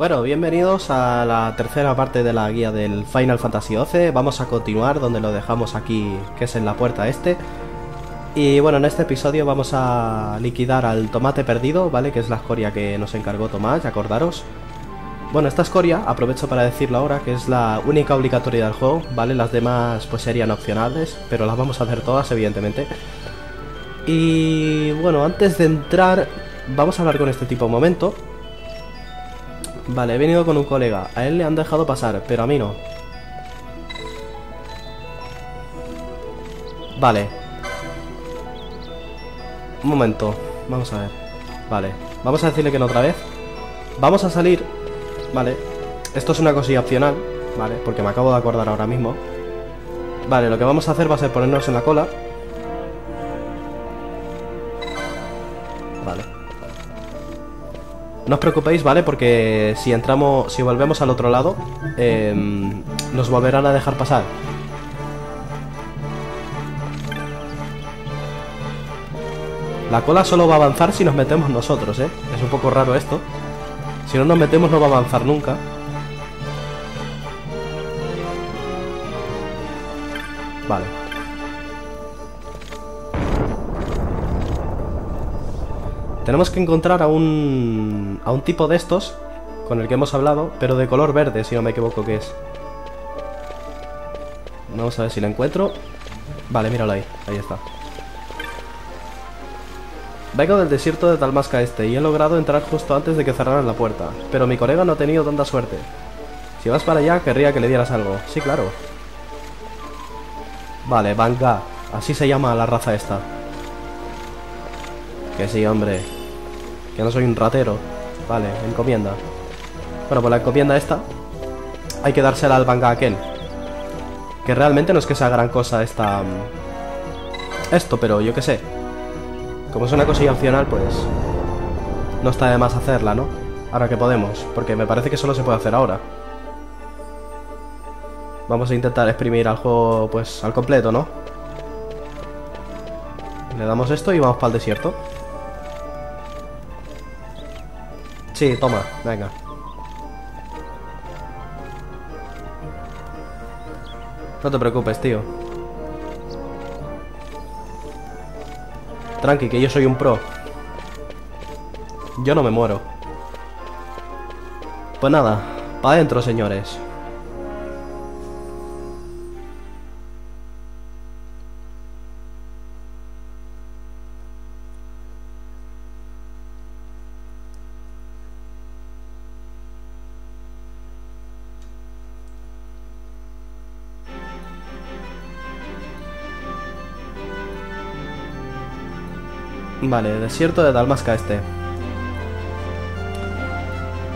Bueno, bienvenidos a la tercera parte de la guía del Final Fantasy XII. Vamos a continuar donde lo dejamos aquí, que es en la puerta este. Y bueno, en este episodio vamos a liquidar al tomate perdido, ¿vale? Que es la escoria que nos encargó Tomás, acordaros. Bueno, esta escoria, aprovecho para decirlo ahora, que es la única obligatoria del juego, ¿vale? Las demás pues serían opcionales, pero las vamos a hacer todas, evidentemente. Y bueno, antes de entrar, vamos a hablar con este tipo un momento. Vale, he venido con un colega. A él le han dejado pasar, pero a mí no. Vale. Un momento. Vamos a ver. Vale. Vamos a decirle que no otra vez. Vamos a salir. Vale. Esto es una cosilla opcional. Vale, porque me acabo de acordar ahora mismo. Vale, lo que vamos a hacer va a ser ponernos en la cola. Vale. No os preocupéis, ¿vale? Porque si entramos, si volvemos al otro lado, eh, nos volverán a dejar pasar. La cola solo va a avanzar si nos metemos nosotros, ¿eh? Es un poco raro esto. Si no nos metemos no va a avanzar nunca. Vale. Tenemos que encontrar a un... a un tipo de estos con el que hemos hablado, pero de color verde, si no me equivoco que es. Vamos a ver si lo encuentro. Vale, míralo ahí. Ahí está. Vengo del desierto de Dalmasca Este y he logrado entrar justo antes de que cerraran la puerta, pero mi colega no ha tenido tanta suerte. Si vas para allá, querría que le dieras algo. Sí, claro. Vale, Vanga. Así se llama la raza esta. Que sí, hombre. Que no soy un ratero. Vale, encomienda. Bueno, pues la encomienda esta hay que dársela al Vanga aquel. Que realmente no es que sea gran cosa esta... Esto, pero yo qué sé. Como es una cosilla opcional, pues... No está de más hacerla, ¿no? Ahora que podemos, porque me parece que solo se puede hacer ahora. Vamos a intentar exprimir al juego, pues, al completo, ¿no? Le damos esto y vamos para el desierto. Sí, toma, venga. No te preocupes, tío. Tranqui, que yo soy un pro. Yo no me muero. Pues nada, para adentro, señores. Vale, desierto de Dalmasca este.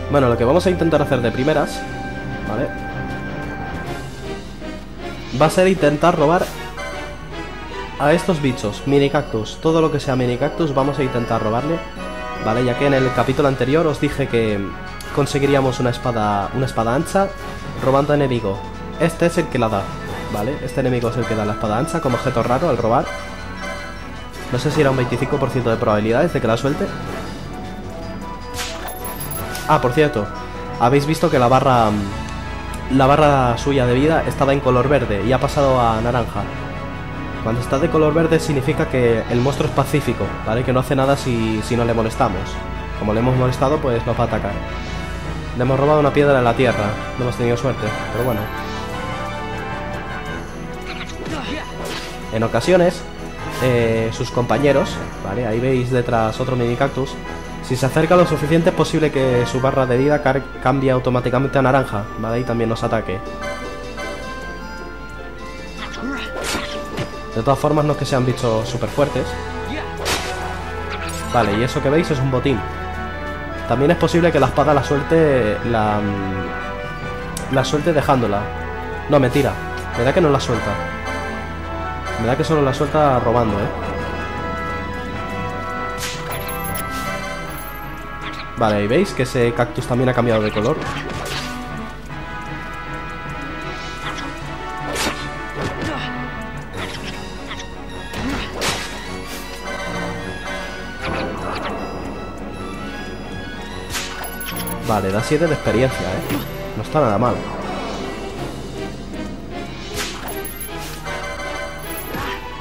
Bueno, lo que vamos a intentar hacer de primeras, ¿vale? Va a ser intentar robar a estos bichos, mini cactus. Todo lo que sea mini cactus vamos a intentar robarle, ¿vale? Ya que en el capítulo anterior os dije que conseguiríamos una espada, una espada ancha robando enemigo. Este es el que la da, ¿vale? Este enemigo es el que da la espada ancha como objeto raro al robar. No sé si era un 25% de probabilidades de que la suelte. Ah, por cierto. Habéis visto que la barra... La barra suya de vida estaba en color verde y ha pasado a naranja. Cuando está de color verde significa que el monstruo es pacífico, ¿vale? Que no hace nada si, si no le molestamos. Como le hemos molestado, pues nos va a atacar. Le hemos robado una piedra en la tierra. No hemos tenido suerte, pero bueno. En ocasiones, eh, sus compañeros, ¿vale? Ahí veis detrás otro mini cactus. Si se acerca lo suficiente es posible que su barra de vida cambie automáticamente a naranja, ¿vale? Y también nos ataque. De todas formas no es que sean bichos súper fuertes. Vale, y eso que veis es un botín. También es posible que la espada la suelte... La, la suelte dejándola. No, mentira. Me da que no la suelta. Me da que solo la suelta robando, ¿eh? Vale, y veis que ese cactus también ha cambiado de color. Vale, da 7 de experiencia, ¿eh? No está nada mal.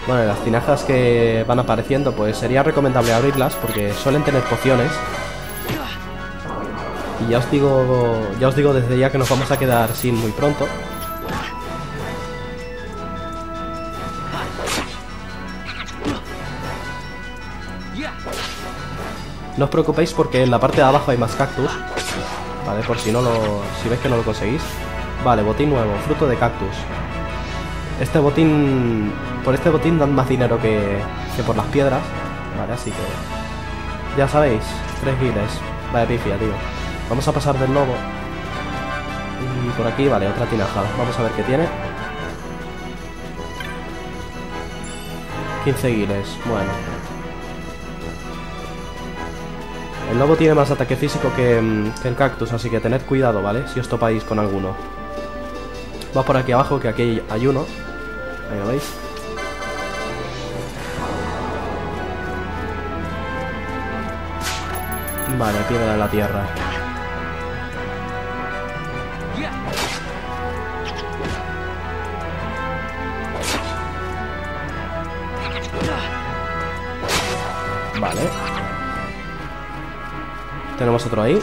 Bueno, las tinajas que van apareciendo, pues sería recomendable abrirlas porque suelen tener pociones. Y ya os digo, ya os digo desde ya que nos vamos a quedar sin muy pronto. No os preocupéis porque en la parte de abajo hay más cactus. Vale, por si no lo. si veis que no lo conseguís. Vale, botín nuevo, fruto de cactus. Este botín. Por este botín dan más dinero que, que por las piedras. Vale, así que. Ya sabéis, tres guiles. Vaya pifia, tío. Vamos a pasar del lobo. Y por aquí, vale, otra tinaja. Vamos a ver qué tiene. 15 guiles, bueno. El lobo tiene más ataque físico que, mm, que, el cactus, así que tened cuidado, ¿vale? Si os topáis con alguno. Va por aquí abajo, que aquí hay uno. Ahí lo veis. Vale, piedra de la tierra. Vale. Tenemos otro ahí.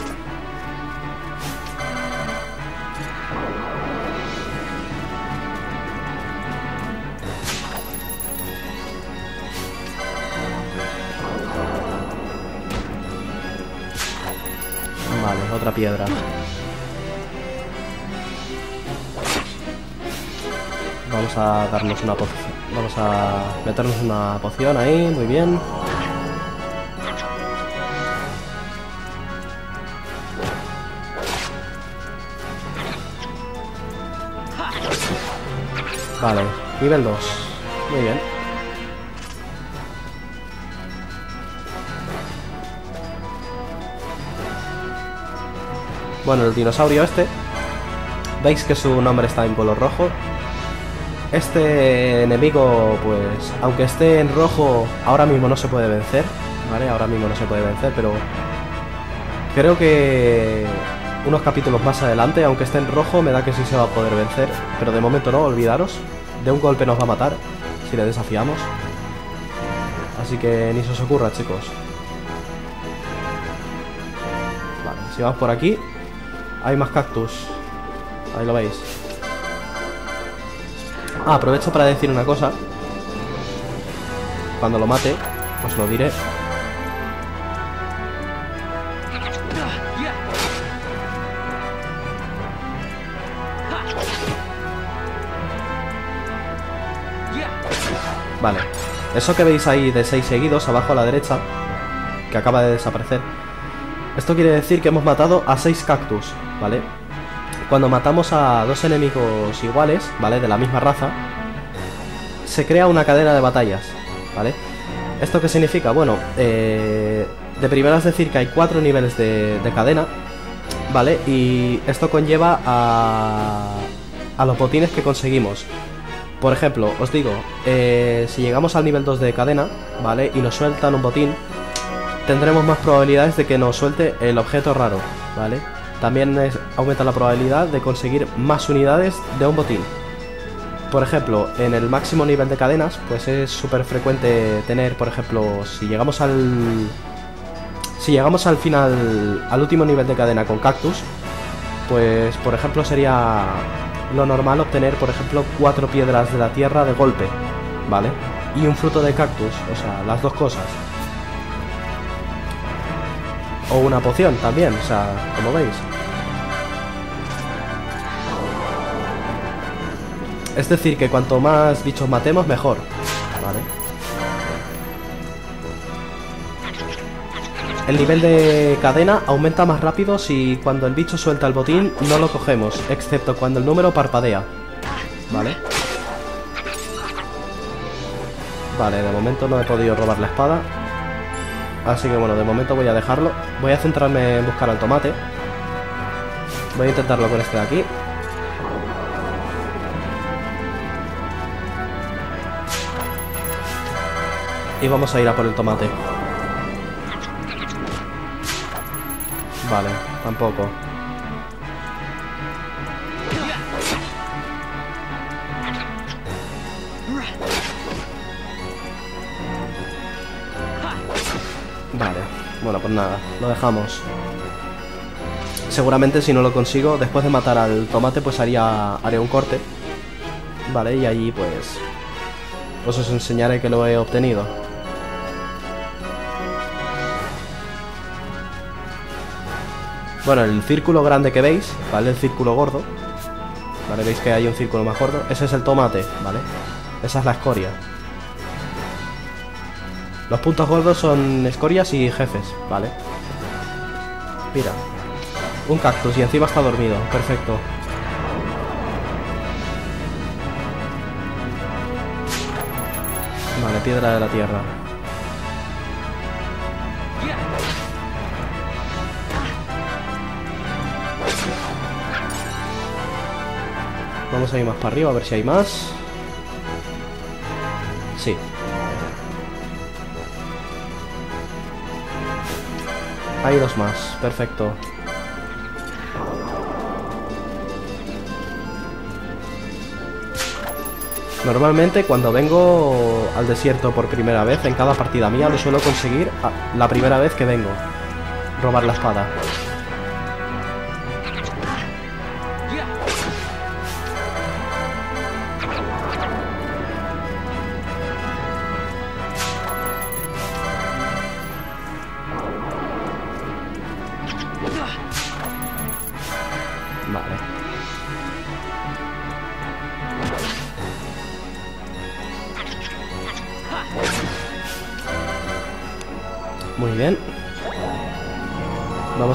Otra piedra. Vamos a darnos una poción. Vamos a meternos una poción ahí, muy bien. Vale, nivel 2. Muy bien. Bueno, el dinosaurio este. Veis que su nombre está en color rojo. Este enemigo, pues, aunque esté en rojo, ahora mismo no se puede vencer. ¿Vale? Ahora mismo no se puede vencer, pero... Creo que unos capítulos más adelante, aunque esté en rojo, me da que sí se va a poder vencer. Pero de momento no, olvidaros. De un golpe nos va a matar, si le desafiamos. Así que ni se os ocurra, chicos. Vale, si vamos por aquí, hay más cactus. Ahí lo veis. Ah, aprovecho para decir una cosa. Cuando lo mate, os lo diré. Vale. Eso que veis ahí de 6 seguidos, abajo a la derecha, que acaba de desaparecer. Esto quiere decir que hemos matado a 6 cactus, ¿vale? Cuando matamos a dos enemigos iguales, ¿vale? De la misma raza, se crea una cadena de batallas, ¿vale? ¿Esto qué significa? Bueno, eh, de primera es decir que hay cuatro niveles de, de cadena, ¿vale? Y esto conlleva a, a los botines que conseguimos. Por ejemplo, os digo, eh, si llegamos al nivel 2 de cadena, ¿vale? Y nos sueltan un botín, tendremos más probabilidades de que nos suelte el objeto raro, ¿vale? También aumenta la probabilidad de conseguir más unidades de un botín. Por ejemplo, en el máximo nivel de cadenas, pues es súper frecuente tener, por ejemplo, si llegamos al... Si llegamos al final, al último nivel de cadena con cactus, pues por ejemplo sería lo normal obtener, por ejemplo, cuatro piedras de la tierra de golpe, ¿vale? Y un fruto de cactus, o sea, las dos cosas. O una poción también, o sea, como veis. Es decir, que cuanto más bichos matemos, mejor, ¿vale? El nivel de cadena aumenta más rápido si cuando el bicho suelta el botín no lo cogemos, excepto cuando el número parpadea. ¿Vale? Vale, de momento no he podido robar la espada. Así que bueno, de momento voy a dejarlo. Voy a centrarme en buscar al tomate. Voy a intentarlo con este de aquí. Y vamos a ir a por el tomate. Vale, tampoco. Vale, bueno, pues nada, lo dejamos. Seguramente si no lo consigo, después de matar al tomate, pues haría, haré un corte. Vale, y allí pues... Os enseñaré que lo he obtenido. Bueno, el círculo grande que veis, ¿vale? El círculo gordo. ¿Vale? Veis que hay un círculo más gordo. Ese es el tomate, ¿vale? Esa es la escoria. Los puntos gordos son escorias y jefes, ¿vale? Mira. Un cactus y encima está dormido. Perfecto. Vale, piedra de la tierra. Vamos a ir más para arriba a ver si hay más. Sí. Hay dos más, perfecto. Normalmente cuando vengo al desierto por primera vez, en cada partida mía lo suelo conseguir la primera vez que vengo. Robar la espada.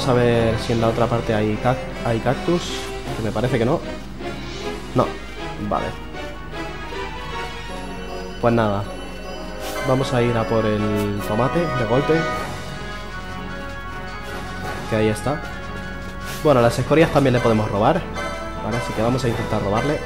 A ver si en la otra parte hay, hay cactus. Que me parece que no. No. Vale. Pues nada. Vamos a ir a por el tomate de golpe. Que ahí está. Bueno, las escorias también le podemos robar. Así que vamos a intentar robarle.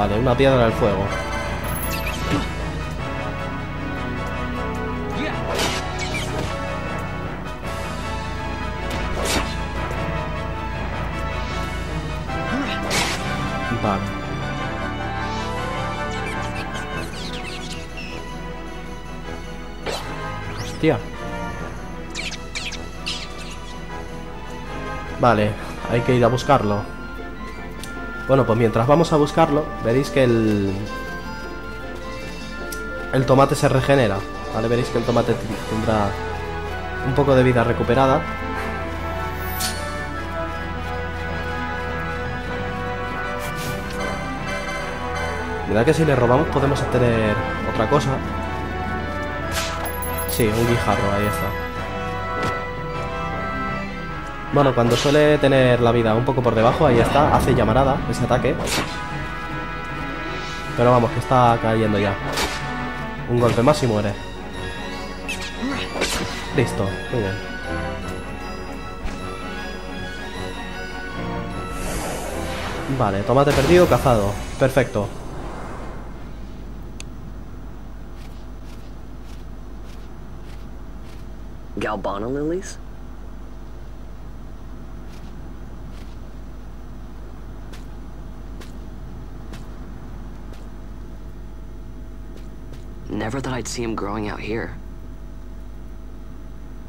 Vale, una piedra del fuego. Vale. Vale, hay que ir a buscarlo. Bueno, pues mientras vamos a buscarlo, veréis que el... El tomate se regenera. Vale, veréis que el tomate tendrá un poco de vida recuperada. Mira que si le robamos podemos obtener otra cosa. Sí, un guijarro, ahí está. Bueno, cuando suele tener la vida un poco por debajo, ahí está, hace llamarada ese ataque. Pero vamos, que está cayendo ya. Un golpe más y muere. Listo, muy bien. Vale, tomate perdido, cazado. Perfecto. Galbana lilies? Never thought I'd see him growing out here.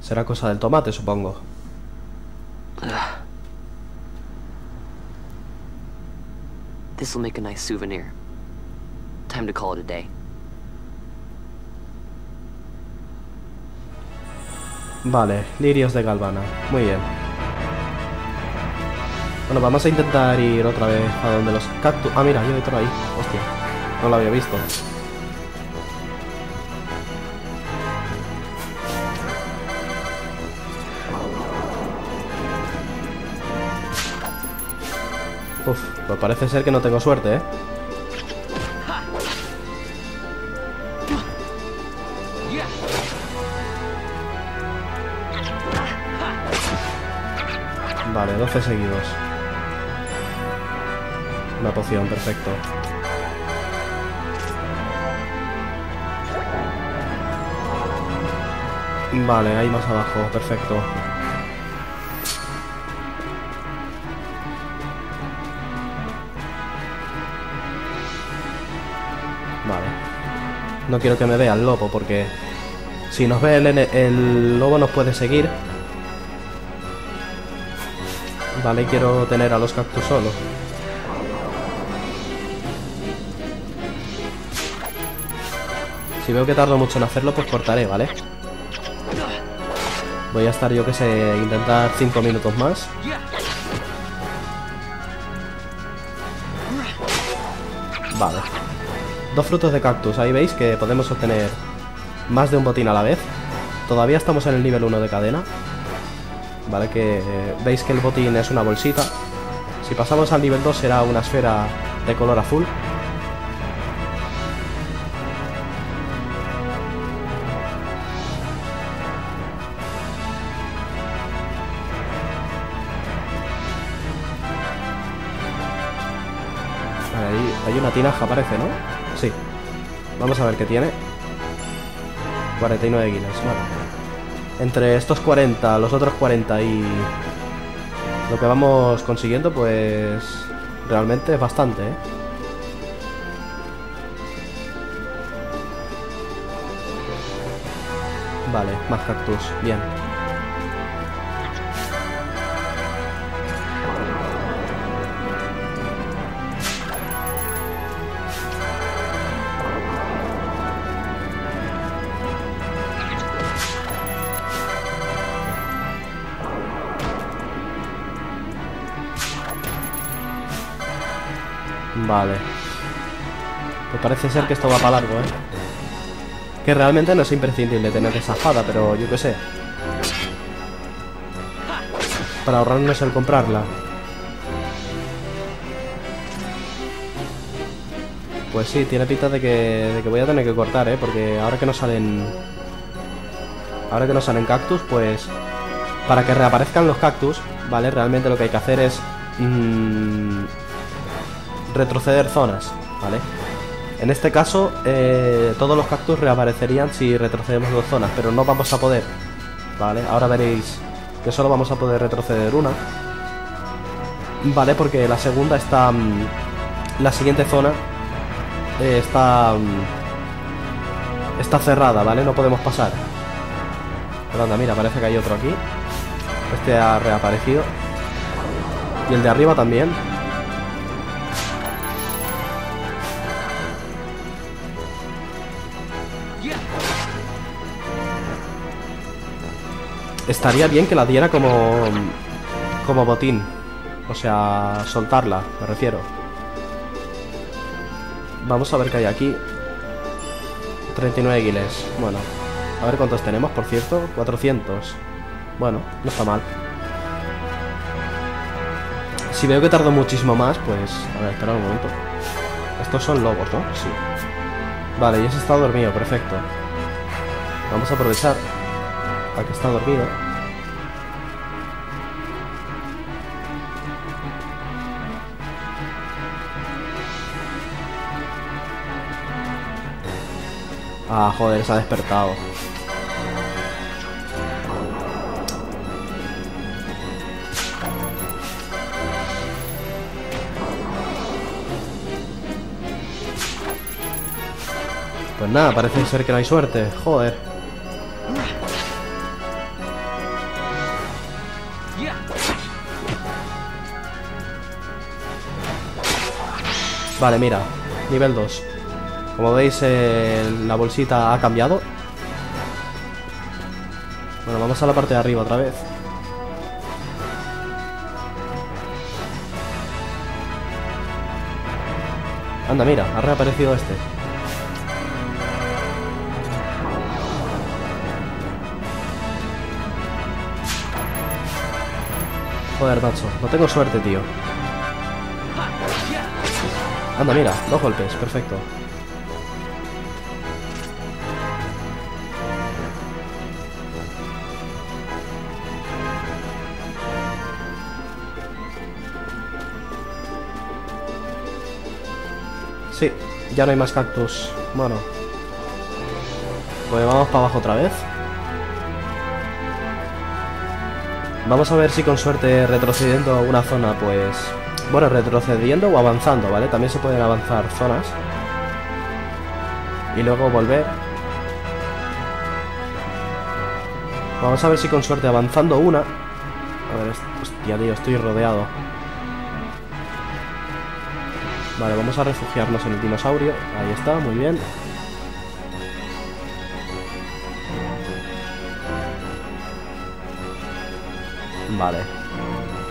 Será cosa del tomate, supongo. Ugh. This will make a nice souvenir. Time to call it a day. Vale, lirios de galvana. Muy bien. Bueno, vamos a intentar ir otra vez a donde los cactus... Ah, mira, hay otro ahí. Hostia, no lo había visto. Pues parece ser que no tengo suerte, ¿eh? Vale, 12 seguidos. Una poción, perfecto. Vale, ahí más abajo, perfecto. No quiero que me vea el lobo porque si nos ve el, lobo nos puede seguir. Vale, quiero tener a los cactus solos. Si veo que tardo mucho en hacerlo, pues cortaré, ¿vale? Voy a estar, yo que sé, intentar 5 minutos más. Vale. Dos frutos de cactus. Ahí veis que podemos obtener más de un botín a la vez. Todavía estamos en el nivel 1 de cadena. Vale, que eh, veis que el botín es una bolsita. Si pasamos al nivel 2 será una esfera de color azul. Ahí hay una tinaja, parece, ¿no? Sí. Vamos a ver qué tiene. 49 guineas, bueno. Entre estos 40, los otros 40 y lo que vamos consiguiendo, pues realmente es bastante, ¿eh? Vale, más cactus, bien. Vale. Pues parece ser que esto va para largo, ¿eh? Que realmente no es imprescindible tener esa espada, pero yo qué sé. Para ahorrarnos el comprarla. Pues sí, tiene pinta de que, de que voy a tener que cortar, ¿eh? Porque ahora que no salen... Ahora que no salen cactus, pues... Para que reaparezcan los cactus, ¿vale? Realmente lo que hay que hacer es... Mmm, retroceder zonas, ¿vale? En este caso, eh, todos los cactus reaparecerían si retrocedemos dos zonas, pero no vamos a poder, ¿vale? Ahora veréis que solo vamos a poder retroceder una, ¿vale? Porque la segunda está... Mmm, la siguiente zona eh, está... Mmm, está cerrada, ¿vale? No podemos pasar. Pero anda, mira, parece que hay otro aquí. Este ha reaparecido. Y el de arriba también. Estaría bien que la diera como... Como botín. O sea, soltarla, me refiero. Vamos a ver qué hay aquí. 39 guiles. Bueno, a ver cuántos tenemos, por cierto. 400. Bueno, no está mal. Si veo que tardo muchísimo más, pues... A ver, espera un momento. Estos son lobos, ¿no? Sí. Vale, ya se está dormido, perfecto. Vamos a aprovechar a que está dormido. Ah, joder, se ha despertado. Pues nada, parece ser que no hay suerte. Joder. Vale, mira. Nivel 2. Como veis, eh, la bolsita ha cambiado. Bueno, vamos a la parte de arriba otra vez. Anda, mira, ha reaparecido este. Joder, macho, no tengo suerte, tío. Anda, mira, dos golpes, perfecto. Sí, ya no hay más cactus. Bueno. Pues vamos para abajo otra vez. Vamos a ver si con suerte retrocediendo a una zona, pues... Bueno, retrocediendo o avanzando, ¿vale? También se pueden avanzar zonas. Y luego volver. Vamos a ver si con suerte avanzando una... A ver, hostia, tío, estoy rodeado. Vale, vamos a refugiarnos en el dinosaurio. Ahí está, muy bien. Vale.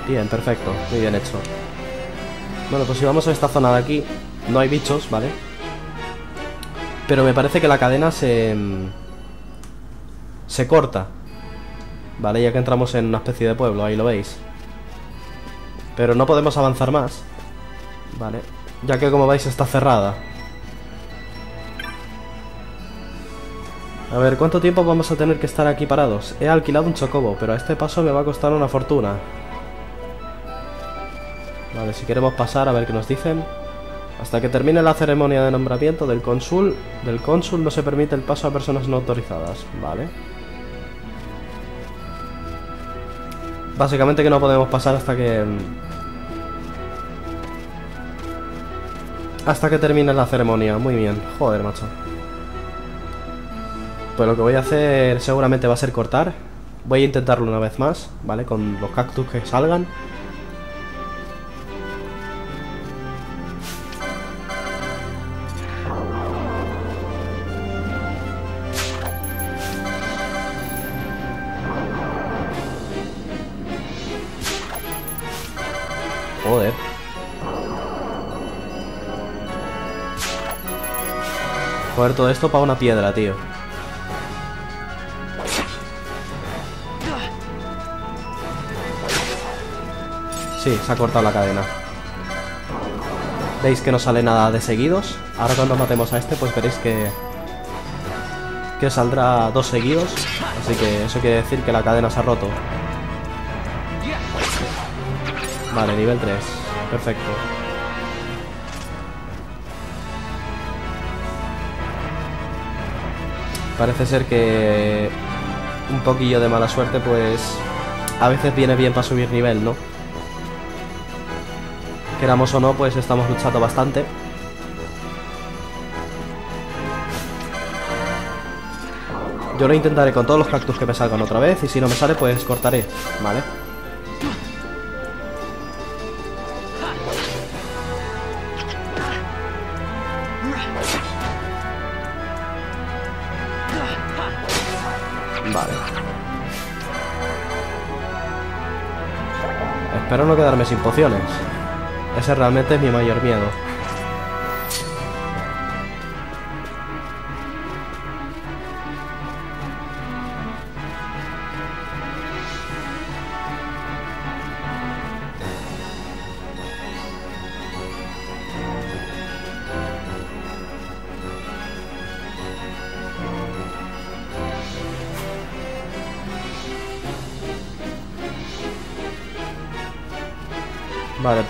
Bien, perfecto. Muy bien hecho. Bueno, pues si vamos a esta zona de aquí, no hay bichos, ¿vale? Pero me parece que la cadena se... Se corta. Vale, ya que entramos en una especie de pueblo, ahí lo veis. Pero no podemos avanzar más. Vale. Ya que como veis está cerrada. A ver, ¿cuánto tiempo vamos a tener que estar aquí parados? He alquilado un chocobo, pero a este paso me va a costar una fortuna. Vale, si queremos pasar a ver qué nos dicen. Hasta que termine la ceremonia de nombramiento del cónsul, del cónsul no se permite el paso a personas no autorizadas. Vale. Básicamente que no podemos pasar hasta que... Hasta que termine la ceremonia. Muy bien. Joder, macho. Pues lo que voy a hacer seguramente va a ser cortar. Voy a intentarlo una vez más, ¿vale? Con los cactus que salgan. Joder, todo esto para una piedra, tío. Sí, se ha cortado la cadena. ¿Veis que no sale nada de seguidos? Ahora cuando matemos a este, pues veréis que... Que saldrá dos seguidos. Así que eso quiere decir que la cadena se ha roto. Vale, nivel 3. Perfecto. Parece ser que... Un poquillo de mala suerte, pues... A veces viene bien para subir nivel, ¿no? Queramos o no, pues estamos luchando bastante. Yo lo intentaré con todos los cactus que me salgan otra vez y si no me sale, pues cortaré, ¿vale? Vale. Espero no quedarme sin pociones. Ese realmente es mi mayor miedo.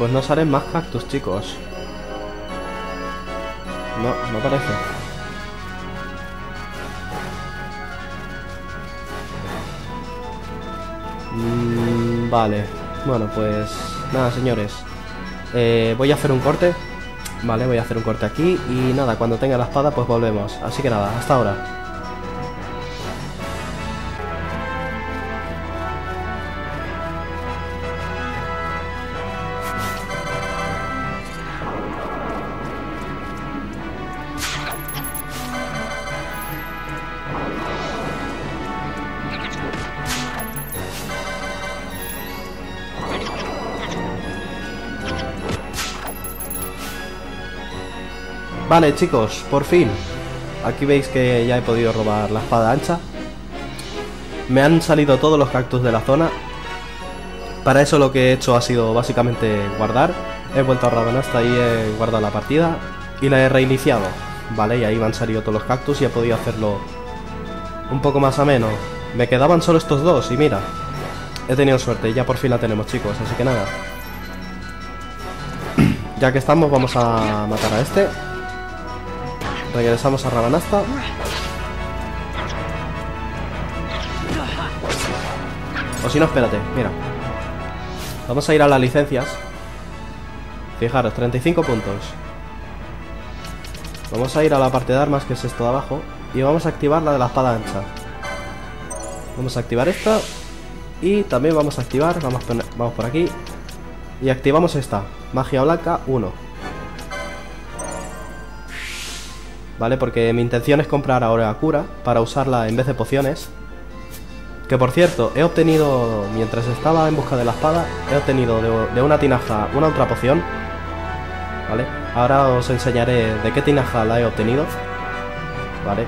Pues no salen más cactus, chicos. No, no parece. Mm, vale. Bueno, pues... Nada, señores. Eh, voy a hacer un corte. Vale, voy a hacer un corte aquí. Y nada, cuando tenga la espada, pues volvemos. Así que nada, hasta ahora. Vale, chicos, por fin. Aquí veis que ya he podido robar la espada ancha. Me han salido todos los cactus de la zona. Para eso lo que he hecho ha sido básicamente guardar. He vuelto a hasta y he guardado la partida. Y la he reiniciado. Vale, y ahí me han salido todos los cactus y he podido hacerlo un poco más ameno. Me quedaban solo estos dos y mira. He tenido suerte ya por fin la tenemos, chicos. Así que nada. Ya que estamos, vamos a matar a este. Regresamos a Rabanasta. O si no, espérate, mira. Vamos a ir a las licencias. Fijaros, 35 puntos. Vamos a ir a la parte de armas, que es esto de abajo. Y vamos a activar la de la espada ancha. Vamos a activar esta. Y también vamos a activar, vamos, vamos por aquí. Y activamos esta, magia blanca 1. ¿Vale? Porque mi intención es comprar ahora cura para usarla en vez de pociones. Que por cierto, he obtenido, mientras estaba en busca de la espada, he obtenido de, una tinaja una otra poción. ¿Vale? Ahora os enseñaré de qué tinaja la he obtenido. ¿Vale?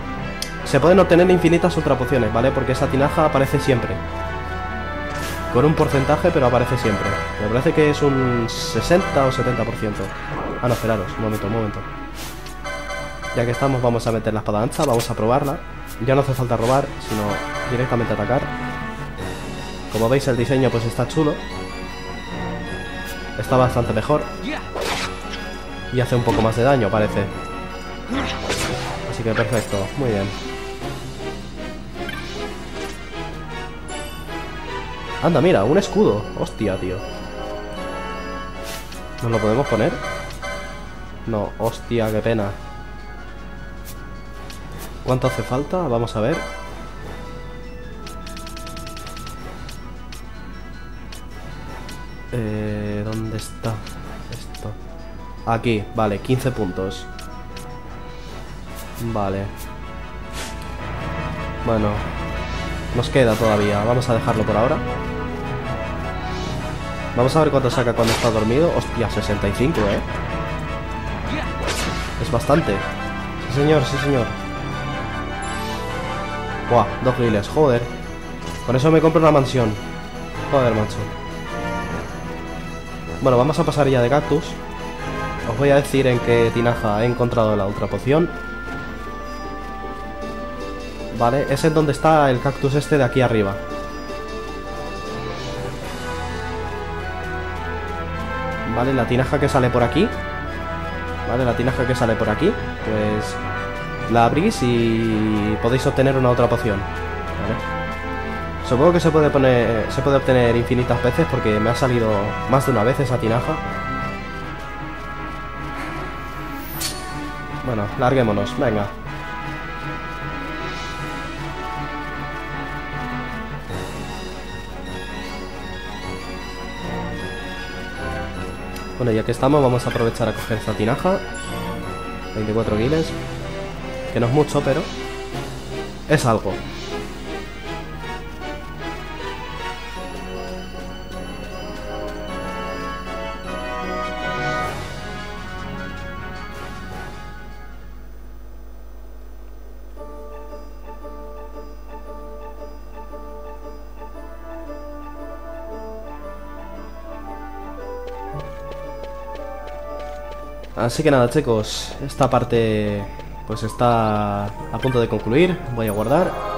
Se pueden obtener infinitas ultra pociones, ¿vale? Porque esa tinaja aparece siempre. Con un porcentaje, pero aparece siempre. Me parece que es un 60 o 70%. Ah, no, esperaros, un momento, un momento. Ya que estamos, vamos a meter la espada ancha, vamos a probarla. Ya no hace falta robar, sino directamente atacar. Como veis, el diseño pues está chulo. Está bastante mejor. Y hace un poco más de daño, parece. Así que perfecto, muy bien. Anda, mira, un escudo. Hostia, tío. ¿Nos lo podemos poner? No, hostia, qué pena. ¿Cuánto hace falta? Vamos a ver. Eh, ¿Dónde está esto? Aquí, vale, 15 puntos. Vale. Bueno, nos queda todavía. Vamos a dejarlo por ahora. Vamos a ver cuánto saca cuando está dormido. Hostia, 65, ¿eh? Es bastante. Sí, señor, sí, señor. Buah, dos riles, joder. Con eso me compro una mansión. Joder, macho. Bueno, vamos a pasar ya de cactus. Os voy a decir en qué tinaja he encontrado la ultra poción. Vale, es en donde está el cactus este de aquí arriba. Vale, la tinaja que sale por aquí. Vale, la tinaja que sale por aquí. Pues la abrís y podéis obtener una otra poción. Supongo que se puede poner. Se puede obtener infinitas veces porque me ha salido más de una vez esa tinaja. Bueno, larguémonos, venga. Bueno, ya que estamos, vamos a aprovechar a coger esta tinaja. 24 guiles. Que no es mucho, pero... Es algo. Así que nada chicos, esta parte pues está a punto de concluir, voy a guardar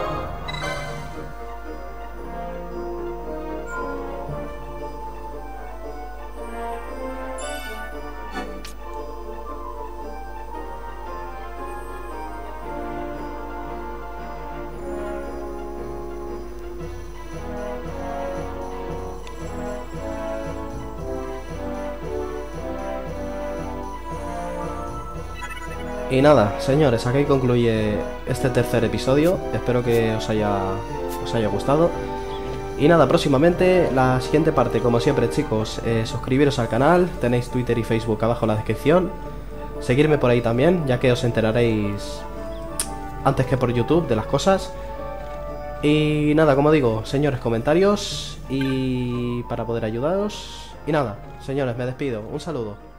Y nada, señores, aquí concluye este tercer episodio. Espero que os haya, os haya gustado. Y nada, próximamente la siguiente parte, como siempre chicos, suscribiros al canal, tenéis Twitter y Facebook abajo en la descripción. Seguirme por ahí también, ya que os enteraréis antes que por YouTube de las cosas. Y nada, como digo, señores, comentarios y para poder ayudaros. Y nada, señores, me despido. Un saludo.